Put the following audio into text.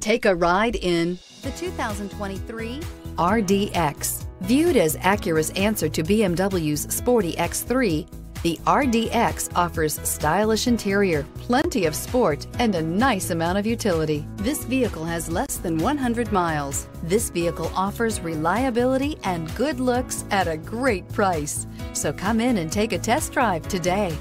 Take a ride in the 2023 RDX. Viewed as Acura's answer to BMW's sporty X3, the RDX offers stylish interior, plenty of sport, and a nice amount of utility. This vehicle has less than 100 miles. This vehicle offers reliability and good looks at a great price. So come in and take a test drive today.